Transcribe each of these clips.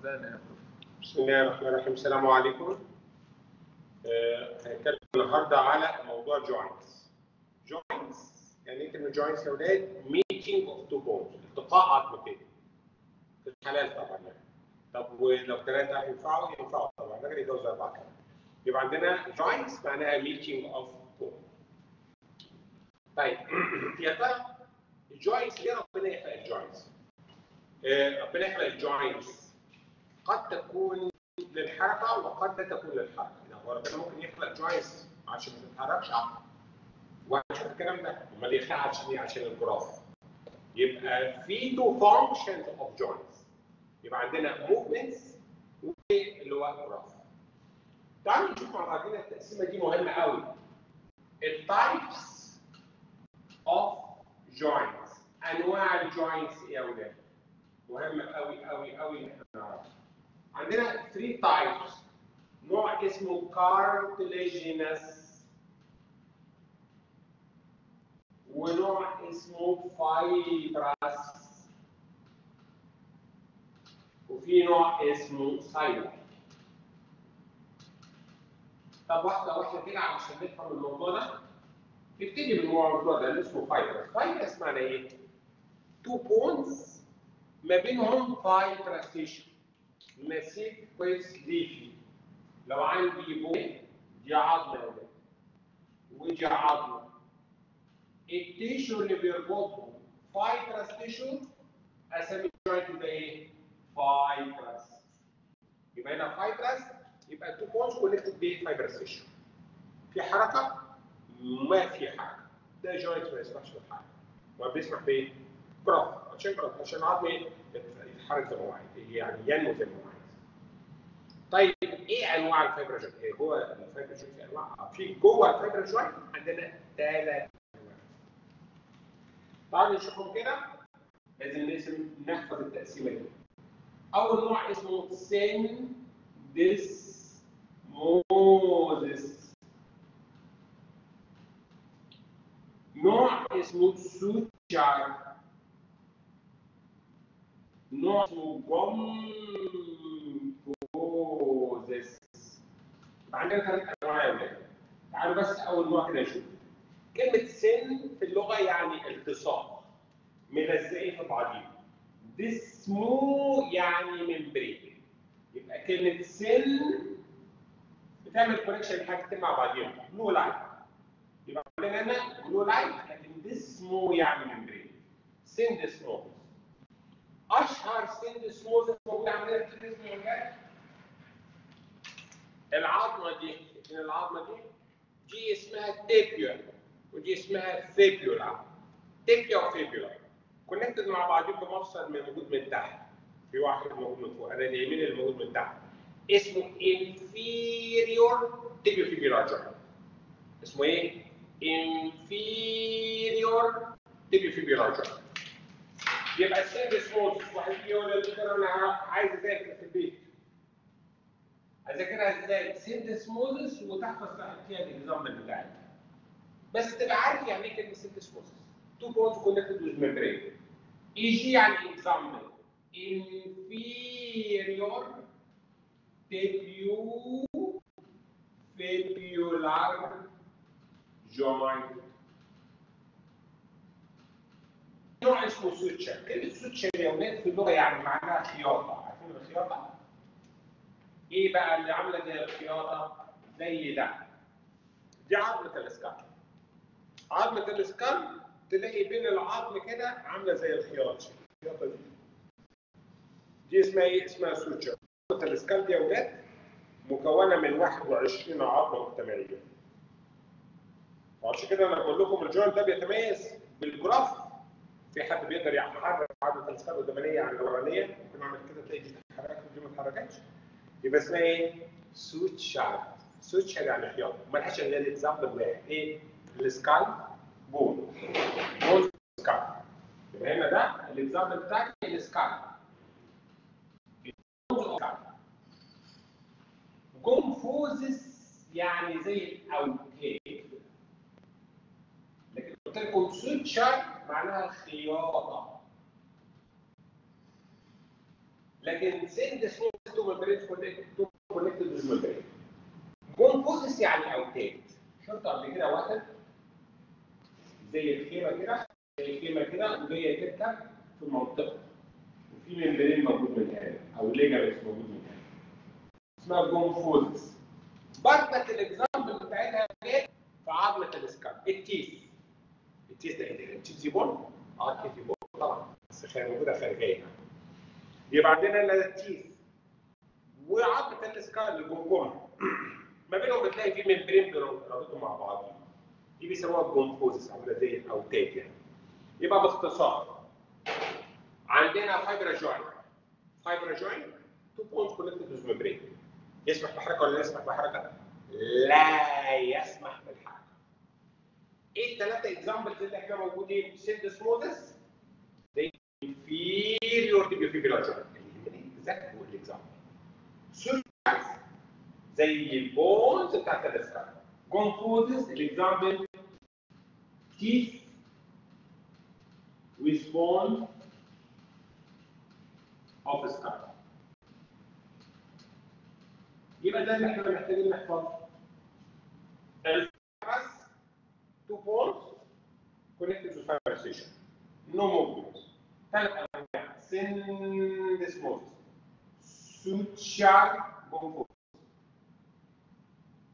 بسم الله الرحمن الرحيم. السلام عليكم. آه، هنتكلم النهارده على موضوع joints joints يعني إيه كلمه joints يا أولاد meeting of two bones التقاء عظمتين في الحلال طبعا. يعني طب ولو ثلاثة ينفعوا؟ ينفعوا طبعا. الراجل يتجوز أربعة كمان. يبقى عندنا joints معناها meeting of bones طيب يا ترى ال joints ليه ربنا يخلق ال joints؟ آه، ربنا يخلق ال joints قد تكون للحركة وقد لا تكون للحركة. يعني هو ربنا ممكن يخلق joints عشان ما تتحركش وهنشوف الكلام ده. امال يخلق عشان إيه؟ عشان الجراف يبقى في two functions of joints يبقى عندنا movements واللي هو جراف تعالوا نشوف مع بعضنا التقسيمة دي مهمة قوي. ال types of joints أنواع ال joints إيه يا أولاد؟ مهمة قوي قوي قوي إن إحنا نعرفها. عندنا 3 types. نوع اسمه cartilaginous ونوع اسمه fibrous. وفي نوع اسمه silent طب واحدة واحدة كده عشان نفهم الموضوع ده. نبتدي بالموضوع ده اللي اسمه fibrous. Fibrous معناه إيه؟ two bones ما بينهم tissue. نسيج كويس ليفي لو عندي bone دي ولاد ودي عظمه ال tissue اللي بيربطهم fibrous tissue اسمي ال joint ده إيه؟ fibrous يبقى هنا fibrous يبقى two bones connected ب fibrous tissue في حركه ما في حركه ده joint ما يسمحش بالحركه ما بيسمح بايه؟ جراف عشان جراف عشان العظم يتحرك زي ما هو عايز يعني ينمو زي ما هو طيب إيه أنواع ال fibrous joint؟ إيه هو ال fibrous joint في أنواع في جوه ال fibrous joint عندنا ثلاث أنواع. تعالوا نشوفهم كده لازم نقسم نحفظ التقسيمة دي. أول نوع اسمه syndesmosis نوع اسمه suture نوع اسمه gomphosis عندنا ثلاث انواع يا ولاد تعالوا بس أول نوع كده نشوف. كلمة syn في اللغة يعني التصاق ملزقين في بعضيهم desmo يعني membrane. يبقى كلمة syn بتعمل connection لحاجتين مع بعضيهم blue light يبقى عندنا هنا blue light لكن desmo يعني membrane. syn desmo. أشهر syndesmosis موجود عندنا في ولاد العظمة دي لكن العظمة دي دي اسمها tibia ودي اسمها fibula. tibia و fibula. connected مع بعضهم بمفصل من موجود من تحت. في واحد موجود من فوق أنا اليمين اللي موجود من تحت. اسمه inferior tibiofibular joint. اسمه إيه؟ inferior tibiofibular joint. يبقى السيرفيس سموث واحد يقول للدكتور أنا عايز أذاكر. اذاكرها إزاي؟ سيد سموثس وتحفظ تحتيها النظام بتاعي بس تبقى عارف يعني إيه كلمه syndesmosis two bones connected with membrane e.g. يعني example inferior tibio fibular joint نوع اسمه سوتشر كلمة سوتشر يا ولاد في اللغة يعني معناها خياطة عارفين الخياطة؟ إيه بقى اللي عاملة زي الخياطة؟ زي ده. دي عظمة الاسكال عظمة الاسكال تلاقي بين العظم كده عاملة زي الخياطة. الخياطة دي. دي اسمها إيه؟ اسمها سوتشر. عظمة الاسكال دي يا ولاد مكونة من 21 عظمة مجتمعية وعشان كده أنا بقول لكم الجوينت ده بيتميز بالجراف. في حد بيقدر يحرك عدد الاسكار القدمانيه عن الأورانية؟ ممكن أعمل كده تلاقي دي اتحركت ودي ما اتحركتش يبقى اسمها إيه؟ سويتش شارت سويتش يعني خياطه ملهاش الا الاكزامبل واحد. إيه؟ السكال بون بون سكال يبقى هنا ده الاكزامبل بتاعك السكال جومفوزس يعني زي الاوكي لكن قلت لكم سوتشر معناها خياطه لكن سند سموث تو ممبرين كونكتد تو كونكتد بالممبرين جونفوزس يعني اوتاد شفت قبل كده؟ واحد. زي الخيمة كده. زي الخيمة كده. وجاية تركب في المنطقة. وفي membrane موجود من هنا. أو ligaments موجود من هنا. اسمها gomphosis برضك ال example بتاعتها جت في عظمه ال skull ال teeth ال teeth ده إيه ده؟ ال teeth bone آه ال teeth bone طبعا بس موجودة خارجية. يبقى عندنا ال teeth وعظمه ال skull الجمجمه ما بينهم بتلاقي في membrane رابطهم مع بعض. دي بيسموها ال gomphosis عامله زي الاوتاد يعني. يبقى باختصار. عندنا fibrous joint fibrous joint two bones connected with membrane يسمح بحركة ولا لا يسمح بحركة؟ لا يسمح بالحركة. إيه الثلاثه examples اللي إحنا موجودين؟ سيد سموثس زي inferior tibio fibular joint بالذات هو ال example. suture زي ال bones بتاعت ال skull. جونفوزس الاكزامبل teeth with bone of skull. يبقى ده اللي إحنا محتاجين نحفظه. الفرس تو بولز connected to fiber station. No movement. ثلاث انواع syndesmosis suture gomphosis.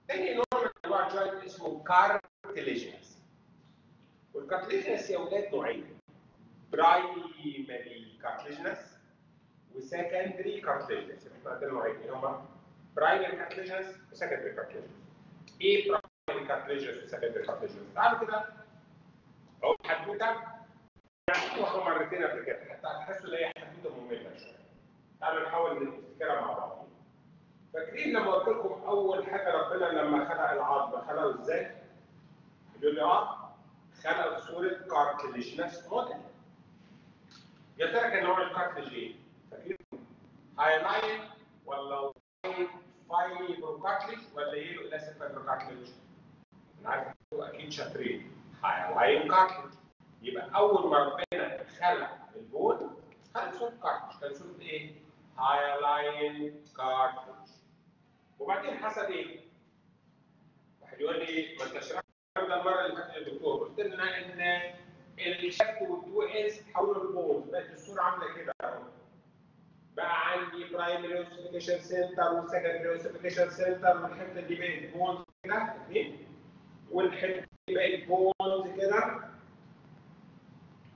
تاني نوع من انواع ال joint اسمه cartilaginous. وال cartilaginous يا أولاد نوعين. primary cartilaginous و secondary cartilaginous. إحنا عندنا نوعين هما primary cartilaginous و secondary cartilaginous. إيه primary cartilaginous و secondary cartilaginous؟ تعالوا كده اهو حدوته يعني مرتين قبل كده هتحسوا ان هي حدوته ممله شوية. تعالوا نحاول نفتكرها مع بعض. فاكرين لما قلت لكم أول حاجة ربنا لما خلق العظم خلقه إزاي؟ يقول لي آه خلق صورة cartilaginous model. يا ترى كان نوع ال cartilage إيه؟ فاكرين؟ hyaline ولا fibrocartilage ولا إيه elastic fibrocartilage؟ أنا عارف أكيد شاطرين hyaline cartilage يبقى أول ما ربنا خلق ال bone خلق صورة cartilage كان صورة إيه؟ hyaline cartilage وبعدين حصل إيه؟ واحد يقول لي ما انت شرحت المره اللي فاتت للدكتور. قلت لنا إن ال shaft وال two ends تحولوا ل bones بقت الصورة عاملة كده أهو. بقى عندي primary ossification center و secondary ossification center والحتة دي بقت bones كده. اثنين والحتة دي بقت bones كده.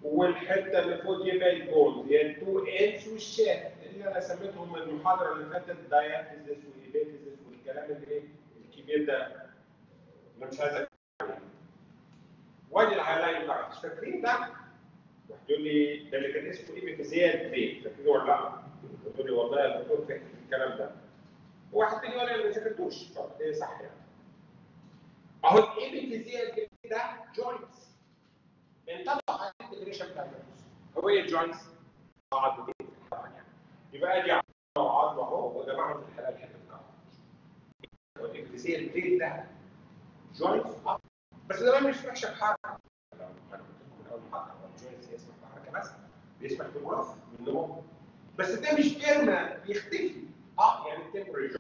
والحتة اللي فوق دي بقت bones يعني ال two ends وال shaft اللي أنا سميتهم المحاضرة اللي فاتت diaphysis و epiphysis والكلام اللي إيه؟ الكبير ده مش عايز وادي ال hyaline cartilage فاكرين ده؟ واحد يقول لي ده اللي كان اسمه epiphyseal plate فاكرين ولا لأ؟ قلت لي والله يا دكتور فاكر الكلام ده. واحد تاني يقول لي أنا ما ذاكرتوش. طب إيه صح يعني؟ أهو الايبيفيزيال بريك ده جوينتس انطبق على الانتجريشن بتاع النفس هو إيه الجوينتس؟ عضلتين طبعا يعني. يبقى ادي وعضله أهو وجمعهم في الحلال والايبيفيزيال بريك ده جوينتس بس ده مش وحشة بحركه لو أنا لكم اول محاضره هو الجوينتس يسمح بحركه بس بيسمح بالوقف بالنمو بس ده مش كلمه بيختفي. آه يعني ال temporary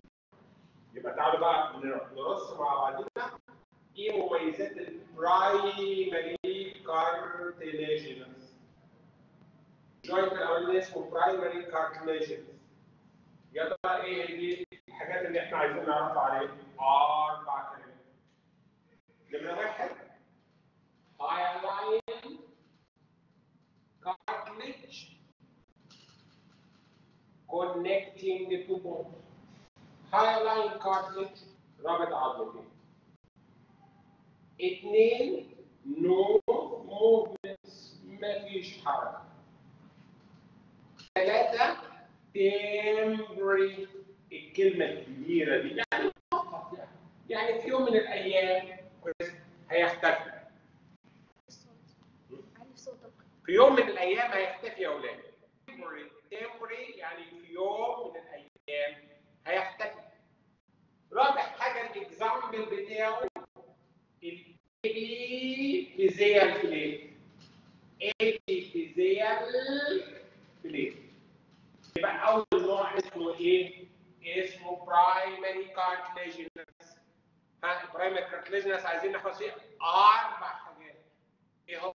يبقى تعالوا بقى نرص مع بعضنا إيه مميزات ال primary cartilaginous ال joint الاولاني اسمه primary cartilaginous يا ترى إيه دي الحاجات اللي إحنا عايزين نعرفها عليه أربع كلمات نمرة واحد hyaline cartilage connecting the two bones. hyaline cartilage رابط عضلتين. اثنين no movements مفيش حركة. ثلاثة temporary الكلمة الكبيرة دي. يعني يعني يعني في يوم من الأيام كويس هيختفي. في يوم من الأيام هيختفي يا أولاد temporary يعني في يوم من الأيام هيختفي. رابع حاجة ال example بتاعه ال epiphyseal plate epiphyseal plate يبقى أول نوع اسمه إيه؟ primary cartilaginous ها primary cartilaginous عايزين نحفظ فيه أربع حاجات إيه هو؟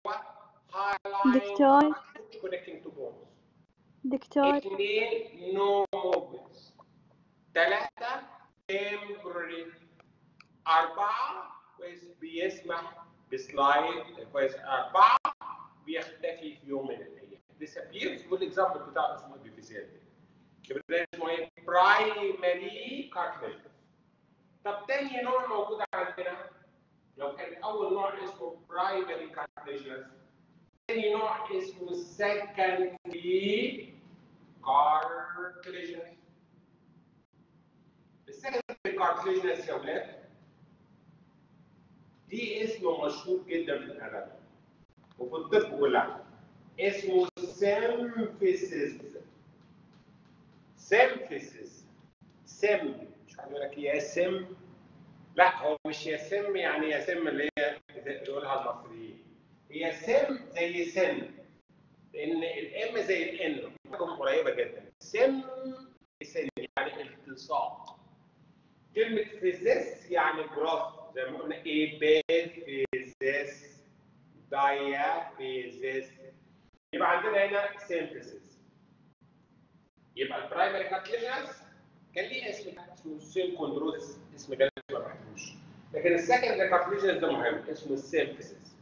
دكتور. connecting two bones دكتور اثنين no movements ثلاثة temporary أربعة كويس بيسمح ب slight كويس أربعة بيختفي في يوم من الأيام disappears وال example بتاعه اسمه epiphyseal يبقى ده اسمه إيه؟ primary cartilage طب تاني نوع موجود عندنا لو كان أول نوع اسمه primary cartilaginous تاني نوع اسمه secondary cartilaginous السكندري cartilaginous يا ولاد دي اسم مشهور جدا في الاناتومي وفي الطب كلها اسمه symphysis symphysis sym مش عارف يقول لك يا سم. لا هو مش يا سم يعني يا سم اللي هي بيقولها المصريين. هي sym زي syn. لأن ال m زي ال n. قريبة جدا. sym syn يعني التصاق. كلمة physis يعني growth زي ما قلنا إيه؟ epiphysis دايافيزيس يبقى عندنا هنا سينثيسيس يبقى البرايمري كاتليجنس كان ليه اسم اسمه سيل كوندروز اسم جالس ما بحبوش. لكن السكندري كاتليجنس ده مهم. اسمه السينثيسيس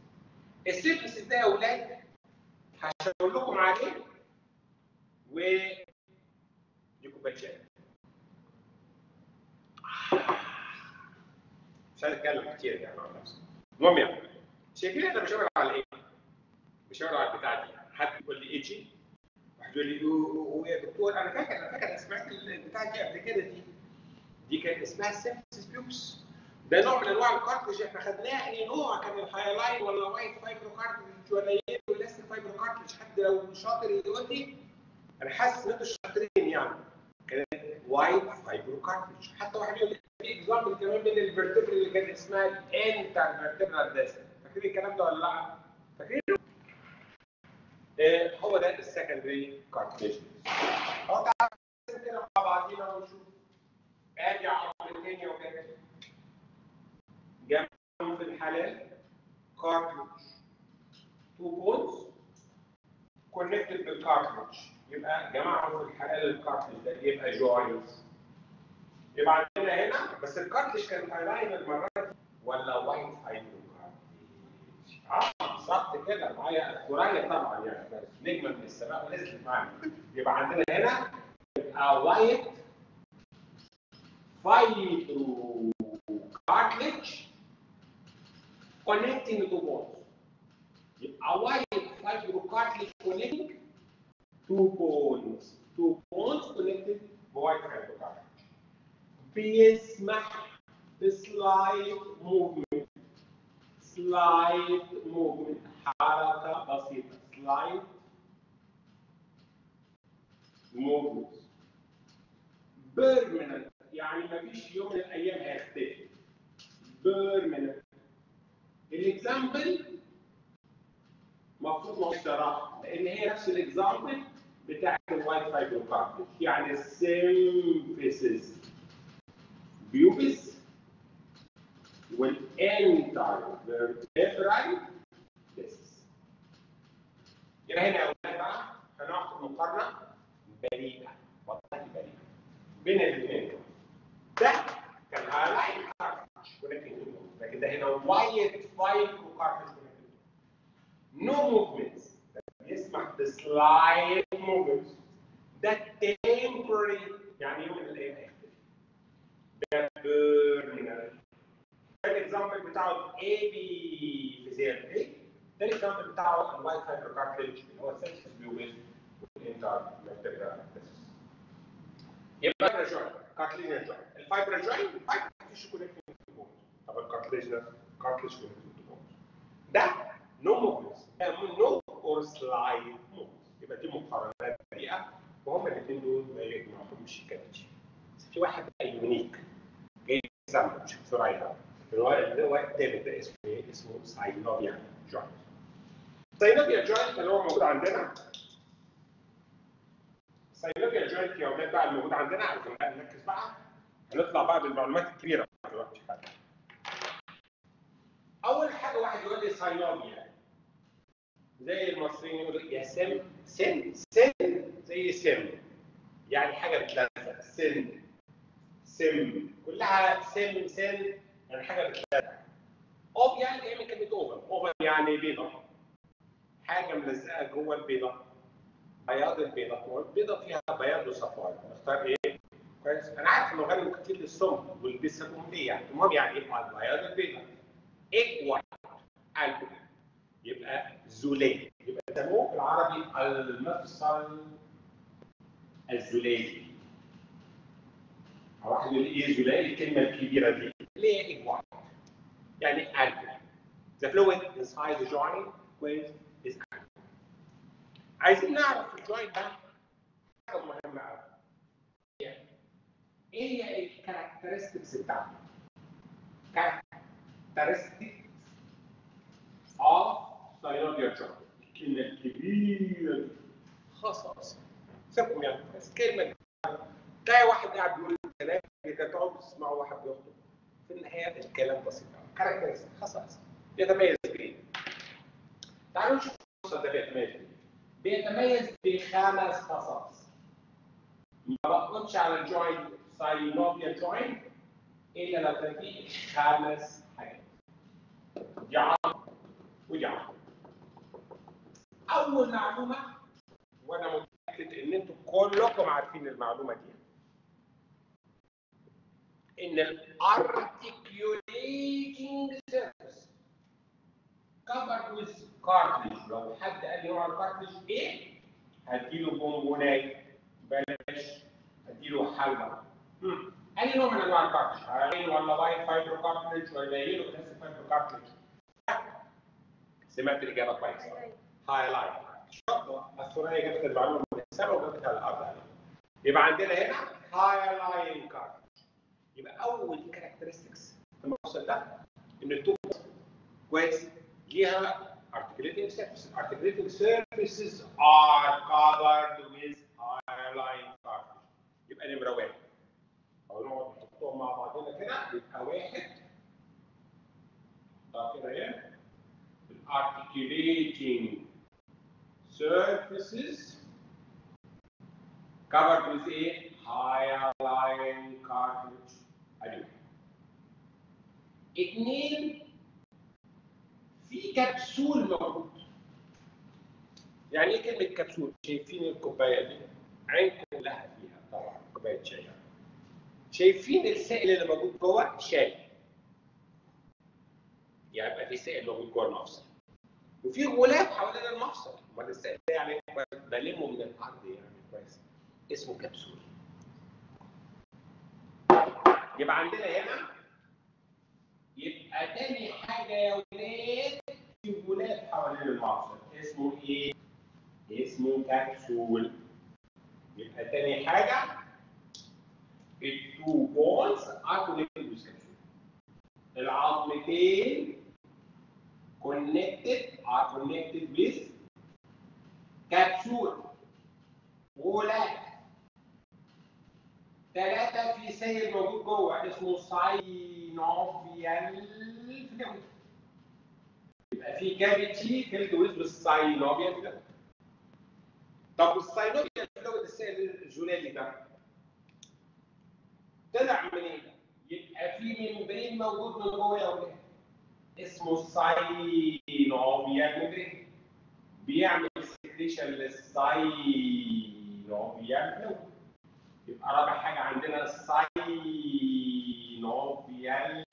السينثيسيس ده يا أولاد هشاور لكم عليه و شاي مش عايز اتكلم كتير يعني عن نفسي. المهم يعني شايفين أنا بشاور على إيه؟ بشاور على البتاع دي. حد يقول لي ايجي واحد يقول لي "أوه، أوه يا دكتور أنا فاكر أنا فاكر أنا سمعت البتاع دي قبل كده دي دي كانت اسمها symphysis pubis ده نوع من أنواع ال cartilage إحنا خدناه اي نوع كان ال hyaline ولا white fibrocartilage ولا yellow elastic fibrocartilage حد لو شاطر يقول لي أنا حاسس إن أنتوا شاطرين يعني. كانت white fibrocartilage حتى واحد يقول لي في example كمان من ال vertebral اللي كانت اسمها ال intervertebral disc فاكرين الكلام ده ولا لأ؟ فاكرين؟ آه هو ده ال secondary cartilage هو تعالى كده مع بعضينا ونشوف. ادي عضمتين يا ولاد جنبهم في الحلال cartilage two bones connected بال cartilage يبقى جمعهم في الحلال ال cartilage ده يبقى joints يبقى عندنا هنا بس ال cartilage كان hyaline المره دي. ولا white fibro بالظبط كده. معايا؟ ثريا طبعا يعني نجمة من السماء. ونزلت معانا. يبقى عندنا هنا يبقى white fibrocartilage connecting two bones. A white fibro cartilage connecting two bones. Two bones connected ب white fibro cartilage. بيسمح ب slight movement slight movement حركة بسيطة. slight movement permanent يعني ما فيش يوم من الأيام هيختفي. permanent ال example المفروض مش صراحة لأن هي نفس ال example بتاعت ال white fibrocartilage يعني ال symphysis pubis وال intervertebral discs يبقى هنا يا أولاد بقى. هناخد مقارنة بريئة والله بريئة بين الاثنين. ده كان hyaline cartilage ولكن لكن ده هنا white fibrocartilage no movements يسمح ب slight movements ده temporary. يعني يوم هيختفي ده permanent ده ال example بتاعه epiphyseal ده ال example بتاعه ال white fibrocartilage اللي هو symphysis pubis والانتر ميرتبرال يبقى فايبر جوينت كارتليج جوينت الفايبر جوينت الفايبر مفيش كونكتنج طب الكارتليج ده كارتليج كونكتنج ده نو موفمنتس نو اور سلايد موفمنتس يبقى دي مقارنات بريئه وهم الاثنين دول ما يجمعهمش كاتش في واحد يونيك جاي سامبل مش بسرعة يلا اللي هو التالت ده اسمه إيه؟ اسمه ساينوفيا joint. synovial joint اللي هو موجود عندنا. synovial joint يا أولاد بقى الموجود عندنا بقى نركز بقى. هنطلع بقى بالمعلومات الكبيرة دلوقتي. أول حاجة واحد يقول لي synovia. زي المصريين يقولوا يا سم سن سن زي سم. يعني حاجة بتلزق. سن سم. كلها سم سن. يعني حاجة بتلزق اوف يعني جاي من كلمه اوفر اوفر يعني بيضة. حاجة ملزقة جوه البيضة. بياض البيضة. والبيضة فيها بياض وصفار. نختار إيه؟ كويس. أنا عارف إنه غني كتير للسم ليه يعني المهم يعني إيه بياض؟ البيضة. إيه واحد قلب يبقى زولي. يبقى سموه بالعربي المفصل. الزلالي واحد يقول إيه زلالي الكلمة الكبيرة دي. ليه واحد يعني قلب the fluid inside the joint كويس is قلب عايزين نعرف ال joint ده حاجة مهمة قوي إيه هي ال characteristics بتاعته؟ Characteristics of synovial joint الكلمة الكبيرة دي خصائص سيبكم يعني بس كلمة تلاقي واحد قاعد بيقول كلام كده تقعد تسمعه واحد بيخطب. في النهاية الكلام بسيط. قوي characteristics خصائص يتميز بإيه؟ تعالوا نشوف ده بيتميز بإيه بيتميز بخمس خصائص. ما بقولش على الجوينت synovial joint إلا لو كان فيه خمس حاجات. دي عظم ودي أول معلومة وأنا متأكد إن أنتم كلكم عارفين المعلومة دي. إن ال articulating surface covered with cartilage. لو حد قال لي نوع ال cartilage إيه؟ هديله بونبونايه بلاش. هديله حلبة. اي نوع من أنواع ال cartilage hyaline ولا white fibrocartilage ولا yellow elastic fibrocartilage سمعت الإجابة كويس hyaline الثريا جابت المعلومة من السماء وجابتها الأرض يبقى عندنا هنا hyaline cartilage يبقى اول كاركترستكس في المفصل ده ان التوب كويس ليها articulating surfaces. Articulating surfaces are covered with hyaline cartilage. يبقى نمره واحد. أو نقعد نحطهم مع بعضنا كده يبقى واحد. طب كده ايه؟ articulating surfaces covered with a hyaline cartilage. اثنين في كبسول موجود. يعني إيه كلمة كبسول؟ شايفين الكوباية دي؟ عينكم لها فيها طبعا كوباية شاي شايفين السائل اللي موجود جوه؟ شاي. يعني يبقى في سائل موجود جوه المفصل. وفي غلاف حوالين المفصل. أمال السائل ده يعني بلمه من الأرض يعني كويس. اسمه كبسول. يبقى عندنا هنا يبقى تاني حاجة يا ولاد في غلاف حوالين المفصل اسمه إيه؟ اسمه كبسول. يبقى تاني حاجة ال two bones are connected capsule العظمتين are connected with capsule غلاف ثلاثة في سائل موجود جوه اسمه synovial fluid يبقى في cavity filled with بال synovial fluid طب ال synovial fluid السائل الزلالي ده طلع منين؟ يبقى في membrane موجود من جوه يا ولاد. اسمه synovial membrane بيعمل secretion لل synovial fluid يبقى رابع حاجة عندنا ال synovial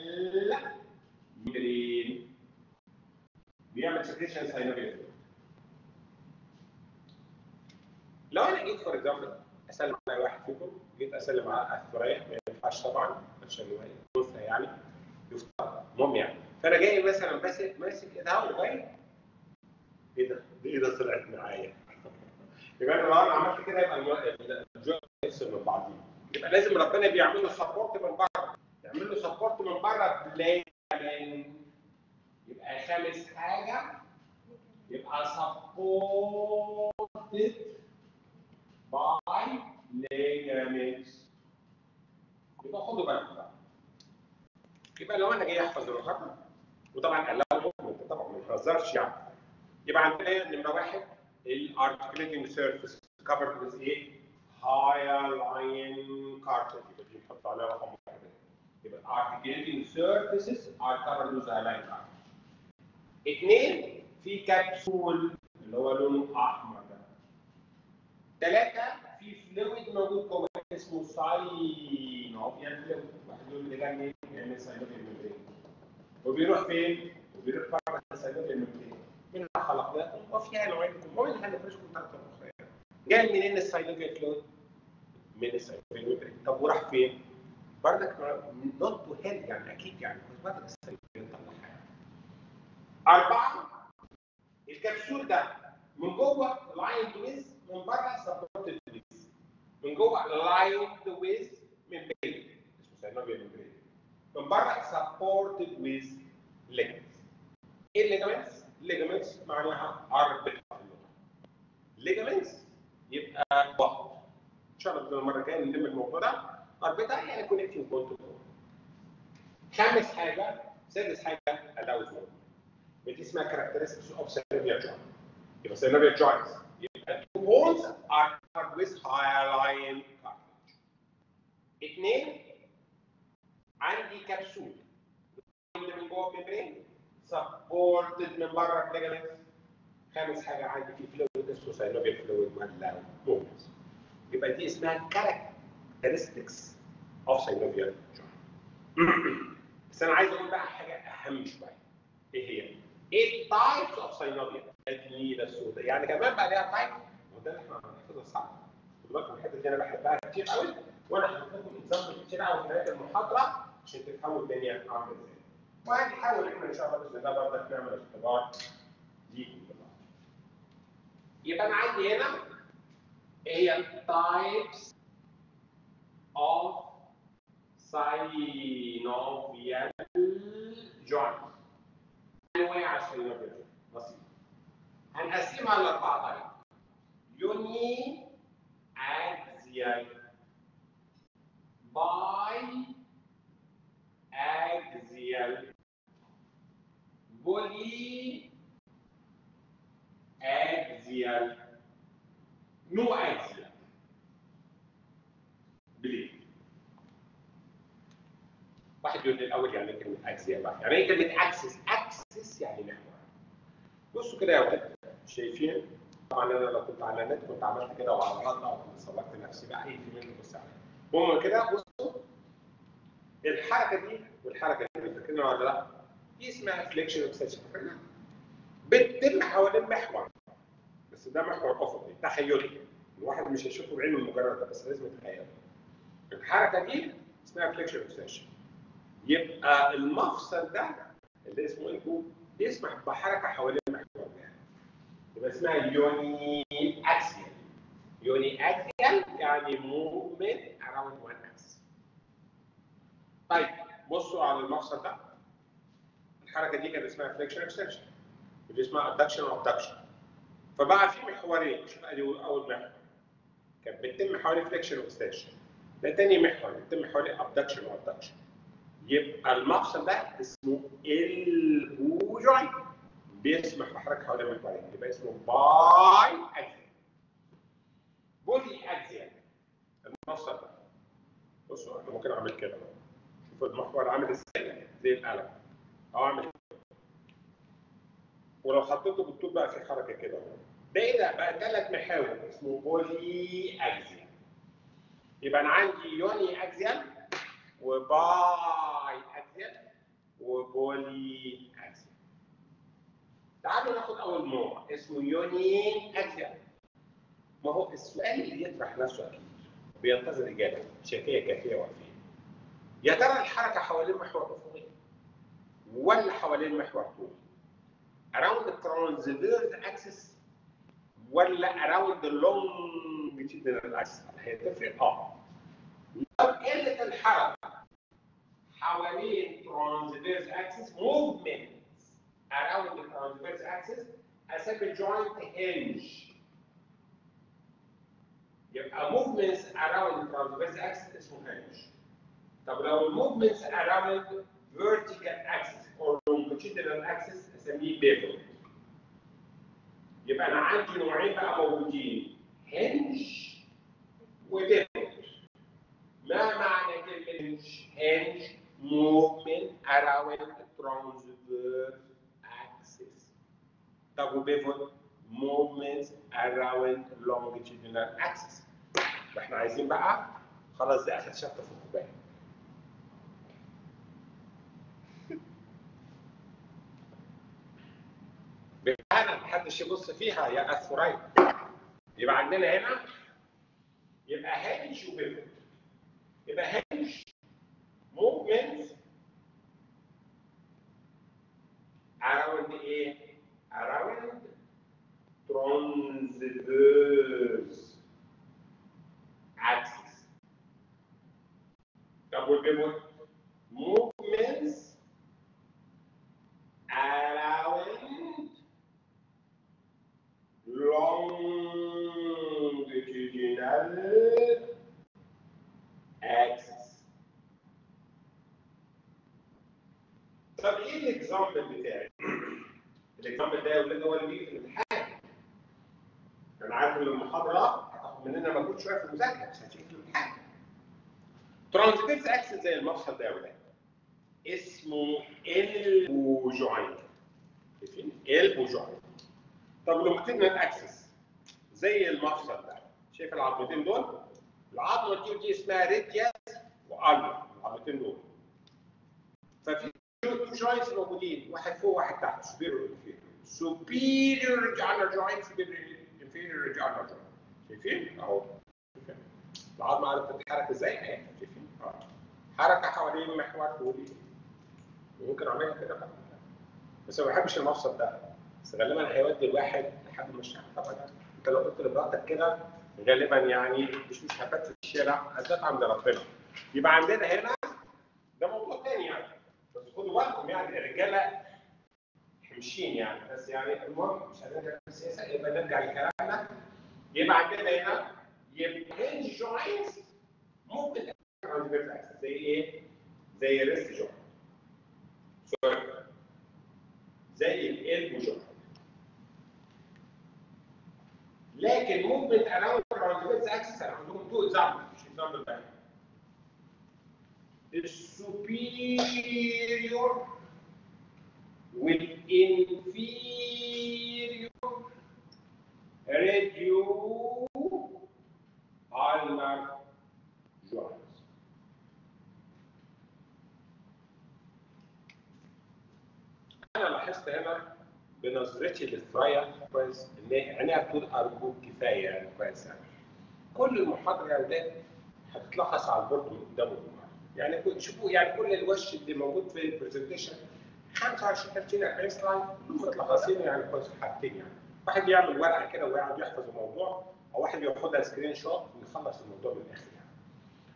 membrane بيعمل secretion synovial لو أنا جيت for example أسلم على واحد فيكم جيت أسلم على الثريا ما ينفعش طبعا عشان هو يعني يفترض المهم يعني. فأنا جاي مثلا ماسك ماسك إيدها وجاي إيه ده؟ دي إيه ده؟ طلعت معايا. يبقى أنا لو أنا عملت كده يبقى يفصل من يبقى لازم ربنا بيعمل له support من بره. يعمل له support من بره ب ligament يبقى خامس حاجة. يبقى supported by ligaments يبقى خدوا بالكم بقى. يبقى لو أنا جاي أحفظ الرقم وطبعا لها movement طبعا ما نهزرش يعني. يبقى عندنا نمرة واحد ال articulating surface covered with إيه؟ hyaline cartilage يبقى دي نحط عليها رقم واحد يبقى articulating surfaces are covered with hyaline cartilage. اثنين في كبسول اللي هو لونه احمر ده. ثلاثة في fluid موجود جوه اسمه synovial fluid واحد يقول لي ده جاي منين؟ جاي من synovial membrane. وبيروح فين؟ وبيروح بره ال synovial membrane. منها خلقناكم وفيها نعيدكم ومنها نخرجكم تارة أخرى. جاي منين ال synovial fluid؟ من ال synovial membrane. طب وراح فين؟ بردك not to hell يعني أكيد يعني بردك ال synovial طلع حاجة. أربعة الكبسول ده من جوه lined with من بره supported with من جوه lined with membrane اسمه synovial membrane من بره supported with ligaments إيه ال ligaments؟ ligaments معناها اربطه في ligaments يبقى بعض إن شاء الله المره الجاية نلم الموضوع ده. أربطة يعني connecting bones خامس حاجة سادس حاجة allows ودي اسمها characteristics of synovial joint. يبقى synovial joints. يبقى two bones are covered with hyaline cartilage. اثنين عندي كبسول اللي من جوه ال membrane supported من بره. ب ligament خامس حاجة عندي في fluid fluid ولا bones. يبقى دي اسمها characteristics of synovial joint. بس أنا عايز أقول بقى حاجة أهم شوية. إيه هي؟ إيه ال types of synovial؟ النيله السوداء يعني كمان بقى ليها type وده اللي إحنا هنحفظه صح خد بالكم الحتة دي أنا بحبها كتير قوي وأنا هحط لكم example كتير قوي في نهاية المحاضرة عشان تفهموا الدنيا عاملة إزاي وهنحاول إحنا إن شاء الله بإذن الله برضك نعمل اختبار ليكم يبقى أنا عندي هنا إيه هي ال types of synovial joint انواع ال synovial بسيط هنقسمها لاربع طريق uniaxial biaxial polyaxial non-axial بليف واحد يقول الأول يعني كلمة axial بقى يعني كلمة اكسس اكسس يعني محور. بصوا كده يا ولاد. شايفين؟ طبعا أنا لو كنت على النت كنت عملت كده الرد أو كنت صورت نفسي بقى. أي في منه بص عليها المهم كده بصوا. الحركة دي والحركة دي فاكرينها ولا لأ؟ دي اسمها flexion extension بتتم حوالين محور. بس ده محور أفقي تخيلي الواحد مش هيشوفه بعينه المجرده بس لازم يتخيله الحركة دي اسمها flexion extension يبقى المفصل ده اللي اسمه انكو بيسمح بحركة حوالين المحور ده. يبقى اسمها uni axial uniaxial يعني movement around one axis طيب بصوا على المفصل ده. الحركة دي كان اسمها flexion extension ودي اسمها adduction و abduction فبقى في محورين شوف ادي أول محور. كانت بتتم حوالي flexion و extension ده تاني محور بتتم حوالي abduction و adduction يبقى المفصل ده اسمه elbow joint بيسمح بحركة حوالين المحورين يبقى اسمه biaxial polyaxial المفصل ده. بصوا أنا ممكن أعمل كده. شوف المحور عامل إزاي. زي القلم. أو أعمل ولو حطيته بالطول بقى في حركة كده. ده إيه بقى ثلاث محاور اسمه polyaxial يبقى أنا عندي uniaxial و biaxial وبولي اكزيال تعالوا ناخد أول نوع اسمه يوني اكزيال ما هو السؤال اللي يطرح نفسه أكيد. بينتظر إجابة. شافيه كافية وافيه يا ترى الحركة حوالين محور أفقي ولا حوالين محور طولي around the transverse axis ولا around the longitudinal axis هي تفرق اه لو قلت الحركه حوالين transverse axis movements around the transverse axis اسمي joint hinge يبقى movements around the transverse axis اسمه hinge طب لو الموفمنتس around vertical axis or longitudinal axis أسميه بيفل يبقى أنا عندي نوعين بقى موجودين. هنج وبيفل ما معنى كلمة هنج؟ هنج movement around transverse axis. طب وبيفل movements around longitudinal axis. فاحنا عايزين بقى خلاص دي آخر شفطه في الكوباية. بالفعل محدش يبص فيها يا اثرايد يبقى عندنا هنا يبقى هنج وبيفل يبقى هنج movements. Around إيه؟ around transverse axis. طب والبيبول movements around longitudinal axis. طب إيه ال example بتاعي؟ ال example ده يا ولاد هو اللي بيجي في الامتحان. أنا عارف ان المحاضره هتاخد مننا مجهود شوية في المذاكره بس هتيجي في الامتحان. transverse axis زي المفصل ده يا ولاد اسمه elbow joint. طب longitudinal axis زي المفصل ده شايف العظمتين دول؟ العظمة دي ودي اسمها radius و ulna العظمتين دول. ففي two joints موجودين واحد فوق واحد تحت superior superior radioulnar joint superior inferior radioulnar joint شايفين؟ أهو. شايفين؟ العظمة عارفه بتتحرك إزاي؟ أهي شايفين؟ أه. حركة حوالين محور طولي ممكن أعملها كده؟ بس ما بحبش المفصل ده. بس غالبا هيودي الواحد لحد الشارع طبعا أنت لو قلت لمراتك كده غالبا يعني مش مش هتبات في الشارع هتبات عند ربنا. يبقى عندنا هنا ده موضوع تاني يعني. بس خدوا بالكم يعني الرجالة حمشين يعني. بس يعني المهم مش هنرجع للسياسة يبقى نرجع لكلامنا. يبقى عندنا هنا يبقى hinge joints ممكن تكون زي إيه؟ زي ال wrist joint sorry زي ال elbow joint لكن movement around transverse axis عندهم two example مش example تاني ال superior وال inferior radioulnar joints أنا لاحظت هنا بنظرتي للثرايا كويس إن عينيها بتقول أرجوك كفاية يعني كويس يعني. كل المحاضرة يا أولاد هتتلخص على ال board من قدام الجمهور يعني شوفوا يعني كل الوش اللي موجود في ال presentation 25 30 40 slide كلهم متلخصين يعني كويس في حاجتين يعني. واحد يعمل ورقة كده ويقعد يحفظ الموضوع أو واحد ياخدها screenshot ويخلص الموضوع من الآخر يعني.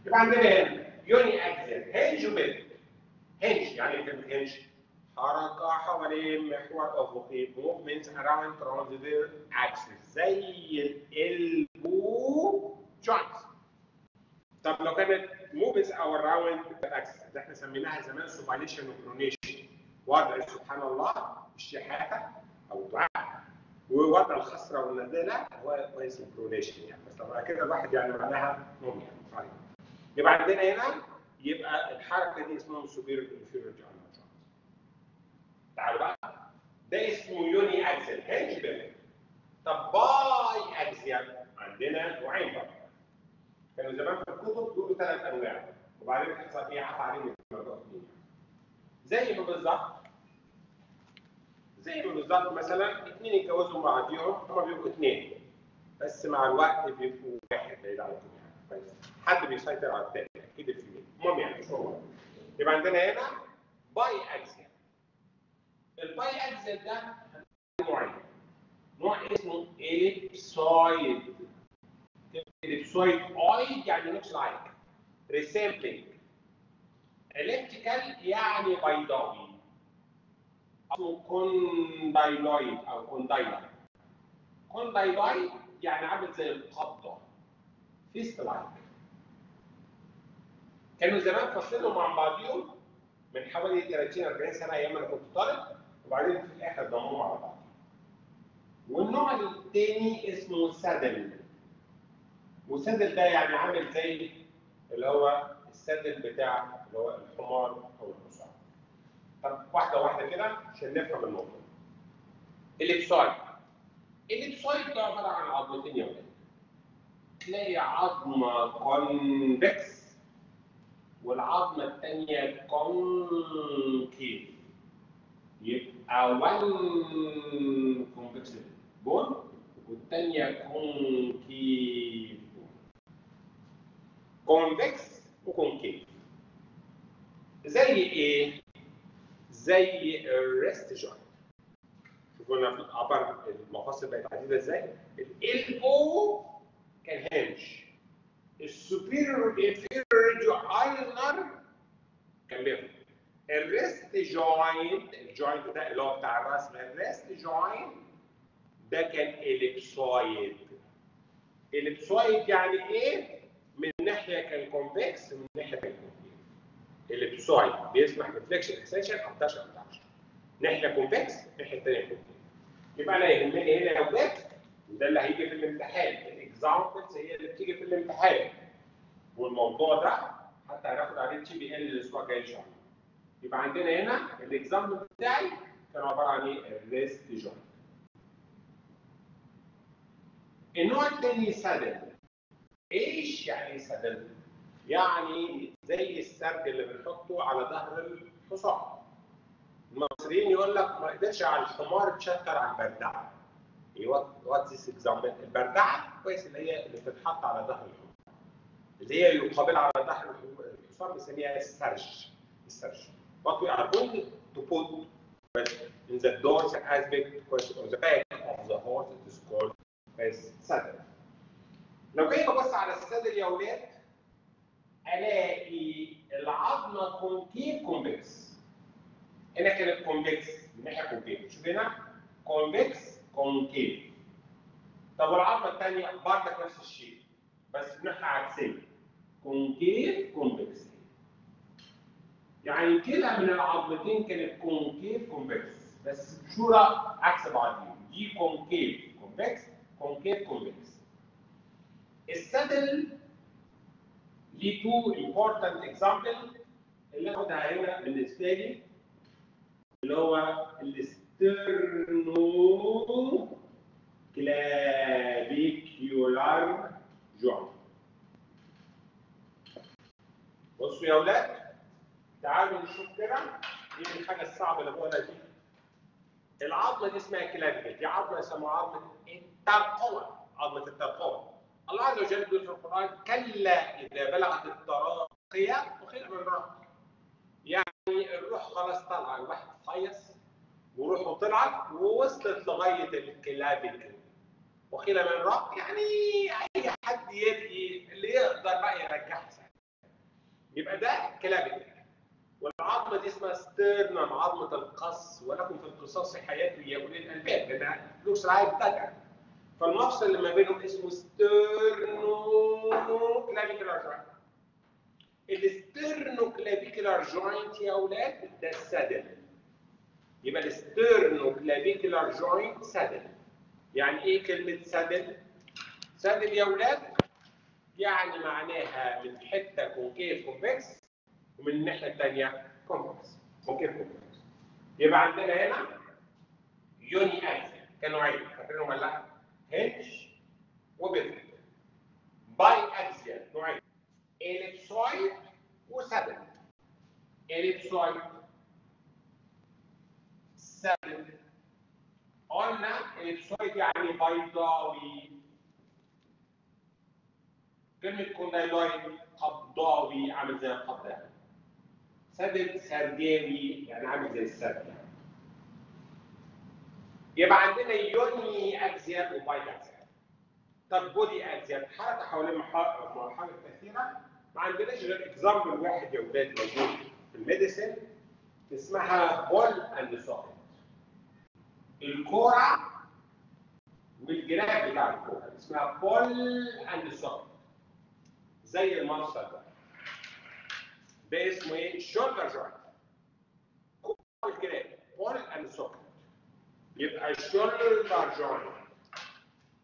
يبقى عندنا هنا uniaxial hinge و pivot hinge يعني إيه hinge؟ حركه حوالين محور افقي movement around transverse axis زي ال elbow joints طب لو كانت movements أو around axis ده إحنا سميناها زمان supination و pronation وضع سبحان الله الشحاته أو الدعاء ووضع الخسره والندالة هو كويس ال pronation يعني بس طبعا كده الواحد يعني معناها يعني صحيح يبقى عندنا هنا يبقى الحركه دي اسمها superior inferior joint تعالوا بقى. ده اسمه uniaxial hinge pivot طب biaxial عندنا نوعين بقى كانوا زمان في الكتب بيقولوا ثلاث أنواع. وبعدين حصل إيه عفى عليهم زي ما بالظبط. زي ما بالظبط مثلا اثنين يتجوزوا مع بعضيهم هما بيبقوا اثنين بس مع الوقت بيبقوا واحد بعيد عن الدنيا. كويس حد بيسيطر على الثاني أكيد ال female المهم يعني مش هو؟ يبقى عندنا هنا biaxial ال biaxial ده نوعين نوع اسمه ellipsoid ellipsoid oid يعني نفس like resembling elliptical يعني بيضاوي. اسمه condyloid أو condylar condyloid يعني عامل زي القبضه fist like كانوا زمان فاصلهم عن بعضيهم من حوالي 30 40 سنة أيام أنا كنت طالب. وبعدين في الآخر ضموهم على بعض. والنوع الثاني اسمه saddle. و saddle ده يعني عامل زي اللي هو ال saddle بتاع اللي هو الحمار أو الحصان. طب واحدة واحدة كده عشان نفهم الموضوع. ال ellipsoid. ال ellipsoid ده عبارة عن عظمتين يا ولاد. تلاقي عظمه convex والعظمة الثانية concave يبقى 1 convex bone والثانيه concave. convex و concave. زي إيه؟ زي ال wrist joint. شوفوا لنا في ال upper المفاصل بقت عديدة إزاي؟ ال elbow كان hinge ال superior inferior ulnar كان pivot ال wrist joint ال joint ده اللي هو بتاع الراس ال wrist joint ده كان ellipsoid ellipsoid يعني إيه؟ من ناحيه كان convex من ناحيه كان concave ال ellipsoid بيسمح ب flexion extension 11 11 ناحيه convex ناحيه ثانية concave يبقى أنا يهمني هنا يا وده اللي هيجي في الامتحان ال examples هي اللي بتيجي في الامتحان والموضوع ده حتى هناخد عليه TBL الأسبوع الجاي ان شاء الله يبقى عندنا هنا ال example بتاعي كان عبارة عن إيه؟ ال wrist joint النوع الثاني saddle إيش يعني saddle؟ يعني زي السرج اللي بنحطه على ظهر الحصان. المصريين يقول لك ما قدرش على الحمار تشطر على البردعة. what this example البردعة كويس اللي هي اللي بتتحط على ظهر الحمار اللي هي يقابل على ظهر الحصان بنسميها السرج. السرج. What we are going to put in the dorsal aspect of the back of the horse it is called as saddle لو جيت ابص على ال saddle يا أولاد الاقي العظمه concave convex هنا كانت convex من ناحيه concave شوف هنا convex concave طب والعظمه الثانية برضك نفس الشيء بس من ناحيه عكسيه concave convex يعني كده من العظمتين كانت concave convex بس بصوره عكس بعضهم دي concave convex concave convex ال saddle ليه two important example اللي اخدها هنا بالنسبة لي اللي هو ال sternoclavicular joint بصوا يا أولاد تعالوا نشوف كده. دي الحاجة الصعبة اللي بقولها دي. العظمة دي اسمها clavicle دي عظمة يسموها عظمة الترقوة. عظمة الترقوة. الله عز وجل يقول في القرآن كلا إذا بلغت التراقي وقيل من راق يعني الروح خلاص طالعة. الواحد فيص وروحه طلعت ووصلت لغاية ال clavicle وقيل من راق يعني أي حد يدي اللي يقدر بقى يرجعها. يبقى ده clavicle والعظمة دي اسمها sternum عظمة القص ولكم في القصاص حياه يا أولي الألباب. لأن فلوس العيب بتاعك فالمفصل اللي ما بينهم اسمه sterno clavicular joint ال sternoclavicular joint يا أولاد ده ال saddle. يبقى ال sternoclavicular joint saddle. يعني إيه كلمة saddle؟ saddle يا أولاد يعني معناها من حتة concave convex ومن الناحية الثانية convex concave convex يبقى عندنا هنا uniaxial كنوعين فاكرينهم ولا لا؟ hinge و pivot biaxial نوعين ellipsoid و saddle ellipsoid saddle قلنا ellipsoid يعني بيضاوي. كلمة condyloid قبضاوي عامل زي القبضة. saddle سرجاوي يعني عامل زي يعني. يبقى عندنا uniaxial و biaxial طب polyaxial حركة حوالين محاور كثيرة. ما عندناش غير example واحد يا ولاد موجود في ال medicine اسمها ball and socket الكورة والجراب بتاع الكورة اسمها ball and socket زي المنصر ده ده اسمه إيه؟ shoulder joint الجراب ball and socket يبقى ال shoulder joint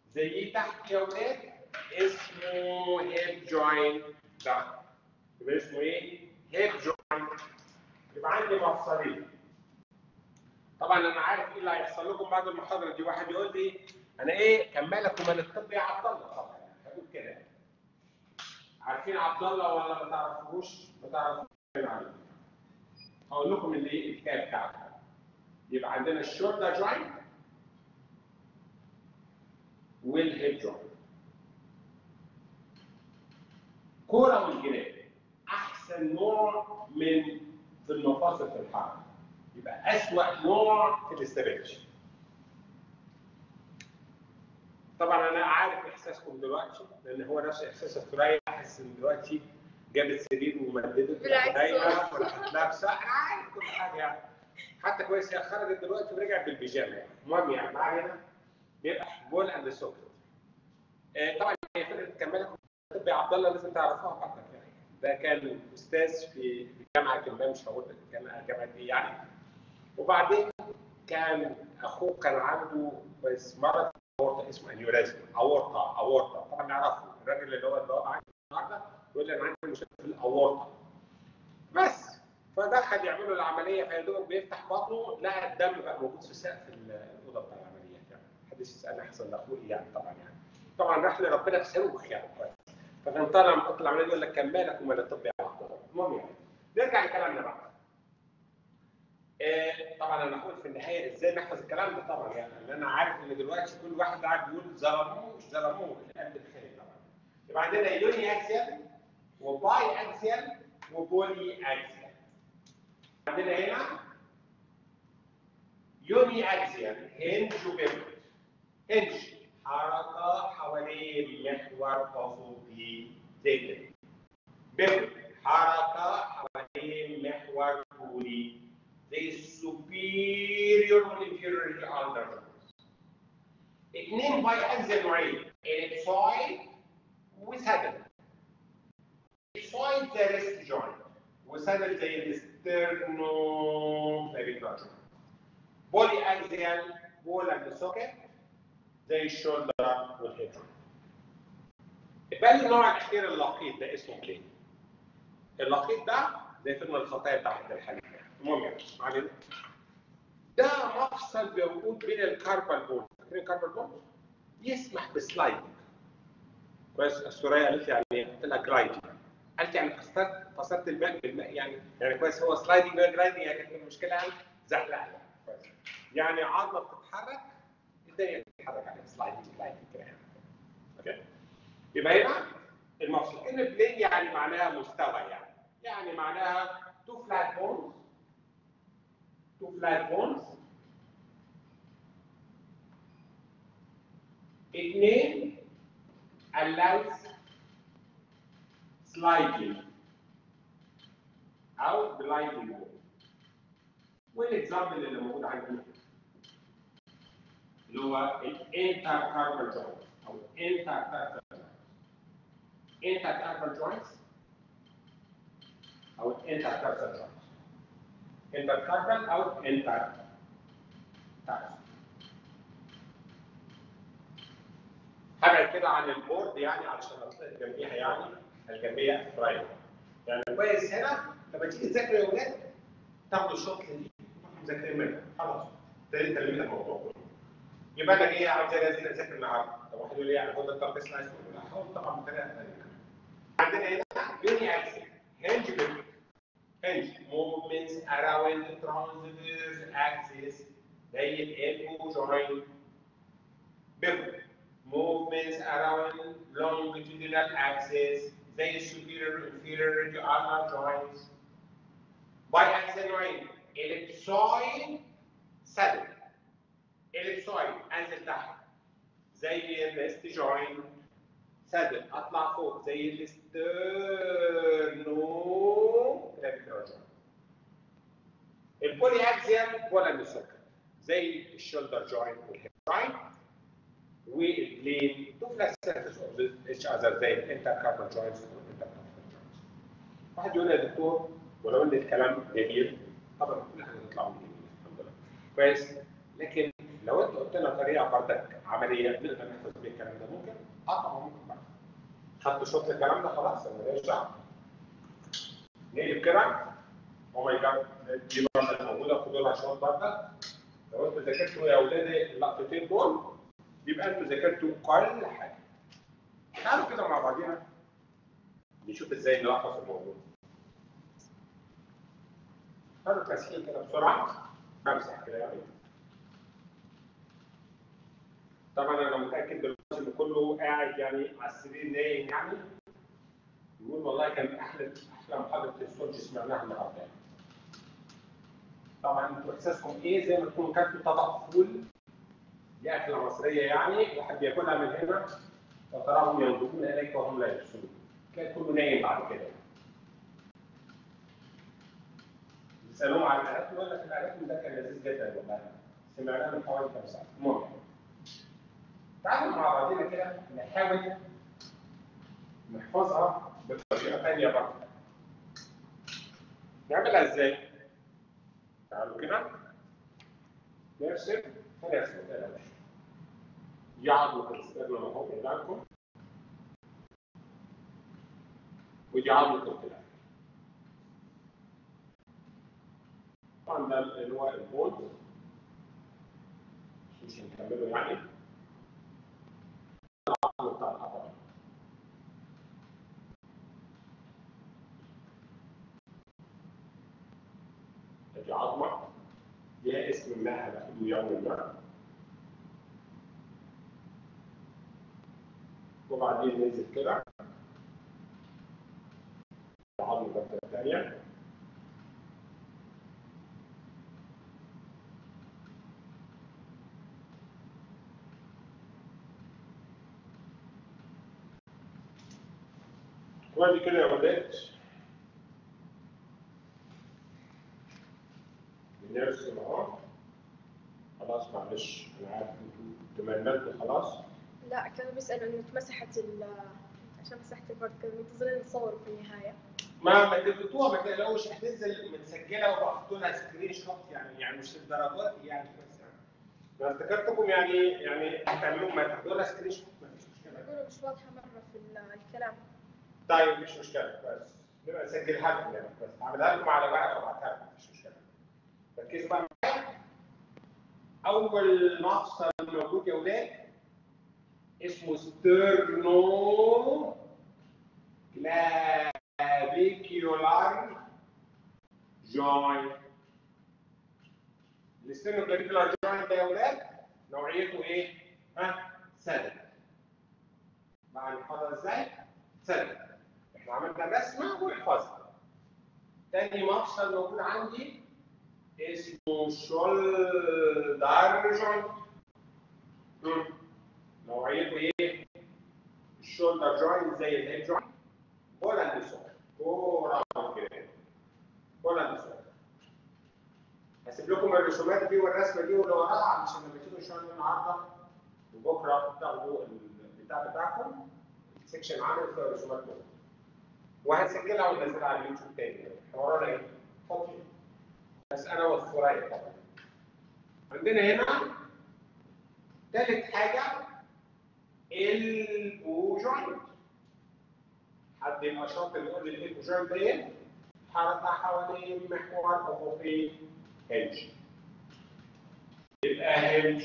زي تحت يا ولاد اسمه hip joint ده. يبقى اسمه إيه؟ hip joint يبقى عندي مفصلين. طبعا أنا عارف إيه اللي هيحصل لكم بعد المحاضرة دي. واحد يقول لي أنا إيه كمالك ومن الطب يا عبد الله طبعا هقول كده عارفين عبد الله ولا ما تعرفوش؟ ما تعرفوش. هقول لكم اللي إيه الحكاية بتاعته يبقى عندنا الشولدر جوينت والهيب جوينت كورة والجناب. أحسن نوع من في المفاصل في الحركة. يبقى أسوأ نوع في الاسترتش طبعا أنا عارف إحساسكم دلوقتي لأن هو نفس إحساس الثريا أحس إن دلوقتي جابت سرير ومددت. دايما وراحت لابسه أنا عارف كل حاجة يعني. حتى كويس هي خرجت دلوقتي ورجعت بالبيجامة يعني. المهم يعني ما علينا بيبقى بول اند سوكت آه، طبعا هي فرقة كمالك طب يا عبد الله لازم تعرفوها بعدك يعني. ده كان أستاذ في جامعة ما مش هقول لك الجامعة جامعه إيه يعني. وبعدين كان أخوه كان عنده بس مرض اورطه اسمه انيوريزم أورطة أورطة. طبعا نعرفه الراجل اللي هو البواب عندي النهارده يقول لي أنا عندي مشكله في الأورطة. بس فدخل يعمل له العملية فيا دوبك بيفتح بطنه لقى الدم بقى موجود في سقف الأوضة بتاع العمليات يعني محدش يسألني حصل لاخوه إيه يعني طبعا يعني. طبعا راح لربنا في صاروخ يعني كويس. فكان طالع من أوضة العملية يقول لك كان مالك ومال الطب يا المهم يعني نرجع لكلامنا بقى. آه، طبعا أنا هقول في النهاية إزاي نحفظ الكلام ده؟ طبعا يعني لأن أنا عارف إن دلوقتي كل واحد قاعد بيقول ظلموه مش ظلموه القلب الخير طبعا. يبقى عندنا uniaxial و biaxial و polyaxial. عندنا هنا uniaxial hinge و pivot hinge حركة حوالين محور افقي زي كده. pivot حركة حوالين محور طولي زي ال superior وال inferior radioulnar joints اثنين biaxial نوعين ellipsoid و saddle ellipsoid زي wrist joint و saddle زي ال sternoclavicular joint polyaxial ball and socket زي ال shoulder وال hip joint يبقى لي النوع الاخير اللقيط ده اسمه plane اللقيط ده زي فيلم الخطايا بتاعت الحديد المهم ما علينا ده مفصل موجود بين ال carpal bone فاكرين ال carpal bone؟ يسمح ب sliding. كويس. السوريه قالت لي يعني إيه؟ قلت لها gliding قالت يعني فسرت فسرت الماء بالماء يعني يعني كويس. هو sliding ولا gliding يعني المشكلة يعني زحلقه كويس. يعني عظمه بتتحرك الدنيا بتتحرك عليها. sliding sliding كده يعني. okay. يبقى هنا المفصل. إن plane يعني معناها مستوى يعني. يعني معناها two flat bones two flat bones. اثنين allows sliding. أو gliding وال example اللي موجود عندي اللي هو ال intercarpal joint أو ال intercarpal انتركاربال جوينت أو الانتركاربال جوينت انتركاربال أو انتر هبعد كده عن البورد يعني علشان اطلع جنبيها يعني الجنبيه فرايد يعني كويس هنا لما تيجي تذاكروا يا ولاد تاخدوا الشوط دي مذاكرين منها خلاص انت اللي الموضوع كله يبقى أنا إيه عاوز لازم اذاكر النهارده طب واحد يقول لي يعني هو ده الترخيص اللي عايز تقوله لا هو طبعا بطريقه ثانية عندنا هنا يوني اكسل هنج بيبر hinge movements around the transverse axis زي الالبو joint pivot movements around longitudinal axis زي superior inferior ulnar joints biaxial نوعين ellipsoid saddle ellipsoid انزل تحت زي الريست جوينت سادل اطلع فوق زي الاسترنو جوينت البولي اكزيال ولا السكر زي ال shoulder joint وال hip joint وال plane two surfaces of each other زي ال intercarpal joints وال intercarpal joints واحد يقول لي يا دكتور ولو ان الكلام جميل طبعا كل حاجة تطلع من جميل الحمد لله. كويس. لكن لو انت قلت لنا طريقة بردك عملية نقدر نحفظ بيها الكلام ده ممكن؟ آه ممكن خدت شوط الكلام ده خلاص أنا ماليش دعوه نقلب كده أو ماي جاد دي برضه موجوده خدوا لها شوط بردك لو أنتوا ذاكرتوا يا اولادي اللقطتين دول يبقى أنتوا ذاكرتوا كل حاجة تعالوا كده مع بعضينا نشوف إزاي نلخص الموضوع هذا تسهيل كده بسرعة بمسح كده يعني طبعا أنا متأكد دلوقتي ان كله قاعد يعني على السرير نايم يعني. يقول والله كان أحلى أحلى محاضره السولج سمعناها النهارده. طبعا أنتوا إحساسكم إيه؟ زي ما تكونوا كلتوا طبق فول دي اكله مصرية يعني واحد بياكلها من هنا وتراهم ينظرون إليك وهم لا يبصرون. كان كله نايم بعد كده. يسالوهم على الأكل يقول لك الأكل ده كان لذيذ جدا والله. سمعناه من حوالي كام ساعة. المهم تعالوا مع بعضنا كده نحاول نحفظها ثانية برضه نعملها إزاي؟ تعالوا كده. نرسم. كده دي عظمة الاسترنم اهو قدامكم ودي عظمة الكلى طبعا ده اللي هو البول مش هنكمله يعني. العظم بتاع العضلة دي عظمة ليها اسم ما هناخده يوم ما وبعدين ننزل كده. العظم الفترة الثانية وادي كده يا ولاد. بنرسم اهو خلاص معلش أنا عارف أنتوا تمنيتوا خلاص لا كانوا بيسألوا إنه اتمسحت ال عشان مسحت ال board كانوا منتظرين نصور في النهاية. ما ما تلفتوها ما تقلقوش هتنزل متسجلة وبحط لها screenshot يعني يعني مش الدرجات يعني بس. يعني أنا افتكرتكم يعني يعني هتعملوا ما تاخدوا لها screenshot ما فيش مشكلة. يقولوا مش واضحة مرة في ال- الكلام. طيب مش مشكلة بس نبقى نسجلها لكم يعني بس هعملها لكم على ورقة وأبعتها لكم مش مشكلة. ركزوا بقى معايا أول مفصل موجود يا ولاد اسمه sternoclavicular joint ال sternoclavicular joint ده يا ولاد نوعيته إيه؟ ها؟ saddle بقى نحفظها إزاي؟ saddle إحنا عملنا الرسمه واحفظها تاني مفصل موجود عندي shoulder joint مم. نوعيته إيه؟ الشولدر جوينت زي الهيب جوينت بولاند سوك كورة كده بولاند سوك هسيب لكم الرسومات دي والرسمه دي واللي وراها علشان لما تيجوا ان شاء الله النهارده وبكره تاخدوا البتاع بتاعكم section عامل في الرسومات دول وهنسجلها وننزلها على اليوتيوب تاني حوارنا إيه؟ فاضي أنا والثريا طبعا. عندنا هنا تالت حاجة ال elbow joint حد يبقى شاطر يقول لي ال elbow joint ده إيه؟ حركة حوالين محور افقي hinge يبقى hinge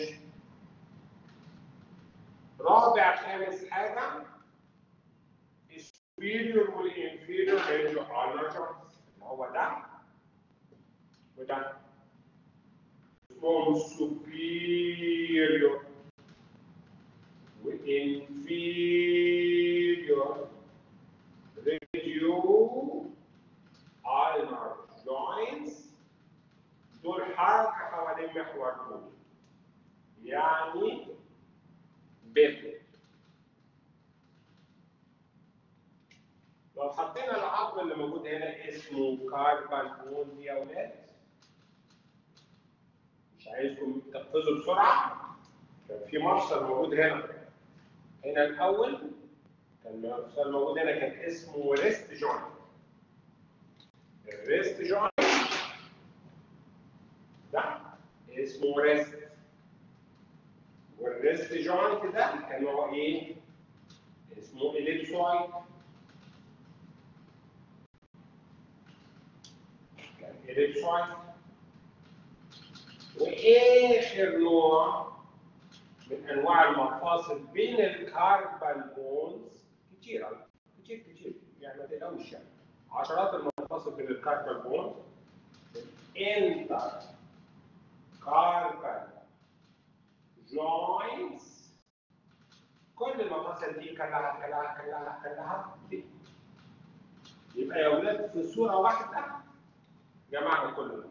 رابع خامس حاجة ال superior وال inferior hinge على هو ده. وده اسمهم superior و inferior radio ulnar joints حركة حوالين محور يعني لو حطينا العظم اللي موجود هنا اسمه بون يا مش عايزكم تحفظوا بسرعة. كان في مفصل موجود هنا. هنا الأول كان المفصل موجود هنا كان اسمه wrist joint ال wrist joint ده اسمه wrist. وال wrist joint ده كان هو إيه؟ اسمه ellipsoid كان ellipsoid وآخر نوع من أنواع المفاصل بين ال carpal bones كتير كتير كتير. يعني ما تقلقوش يعني. عشرات المفاصل بين ال carpal bones intercarpal joints كل المفاصل دي كلها كلها كلها كلها دي يبقى يا أولاد في صورة واحدة جمعنا كل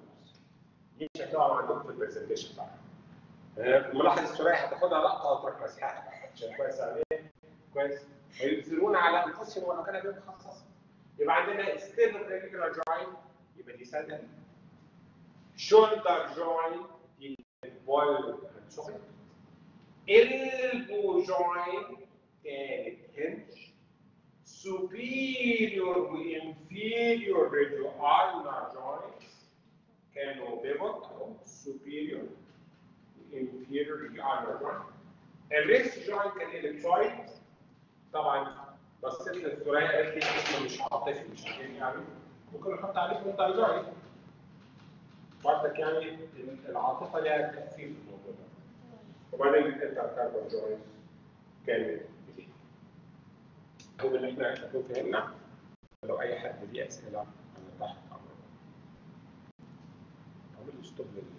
شكلها عندكم في ال presentation بتاعك ملاحظ الثريا هتاخدها لقطه وتركز عشان كويس عليه كويس. ويؤثرون على أنفسهم ولو كان بهم خصاصة يبقى عندنا sternoclavicular joint يبقى دي سنة. shoulder joint دي ball joint elbow joint كانت hinge. superior و inferior radioulnar joints كانوا أو superior inferior joint ال wrist joint. كان ellipsoid طبعا بصيت للثريا قالت لي مش عاطفي مش عارفين يعني ممكن نحط عليه joint برضك يعني العاطفه ليها تاثير في الموضوع ده وبعدين ال intercarpal joint كانت هو اللي إحنا فهمنا لو اي حد ليه اسئله أنا تحت Cristo mismo.